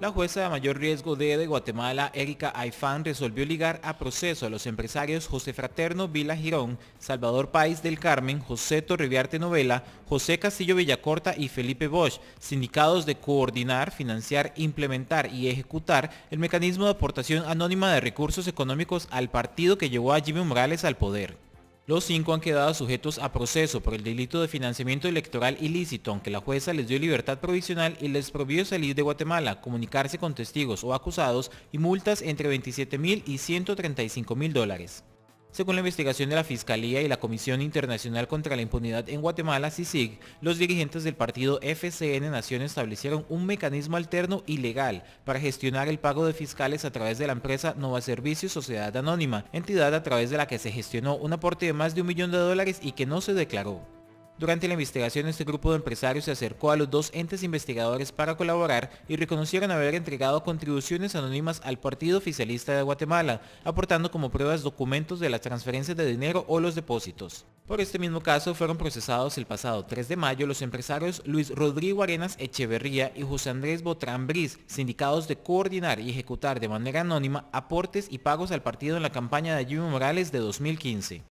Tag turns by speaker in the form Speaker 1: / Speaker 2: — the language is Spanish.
Speaker 1: La jueza de mayor riesgo D de Guatemala, Erika Aifán, resolvió ligar a proceso a los empresarios José Fraterno Vila Girón, Salvador País del Carmen, José Torreviarte Novela, José Castillo Villacorta y Felipe Bosch, sindicados de coordinar, financiar, implementar y ejecutar el mecanismo de aportación anónima de recursos económicos al partido que llevó a Jimmy Morales al poder. Los cinco han quedado sujetos a proceso por el delito de financiamiento electoral ilícito, aunque la jueza les dio libertad provisional y les prohibió salir de Guatemala, comunicarse con testigos o acusados y multas entre 27 mil y 135 mil dólares. Según la investigación de la Fiscalía y la Comisión Internacional contra la Impunidad en Guatemala, CICIG, los dirigentes del partido FCN Nación establecieron un mecanismo alterno y legal para gestionar el pago de fiscales a través de la empresa Nova Servicios Sociedad Anónima, entidad a través de la que se gestionó un aporte de más de un millón de dólares y que no se declaró. Durante la investigación, este grupo de empresarios se acercó a los dos entes investigadores para colaborar y reconocieron haber entregado contribuciones anónimas al Partido Oficialista de Guatemala, aportando como pruebas documentos de las transferencias de dinero o los depósitos. Por este mismo caso fueron procesados el pasado 3 de mayo los empresarios Luis Rodrigo Arenas Echeverría y José Andrés Botrán Briz, sindicados de coordinar y ejecutar de manera anónima aportes y pagos al partido en la campaña de Jimmy Morales de 2015.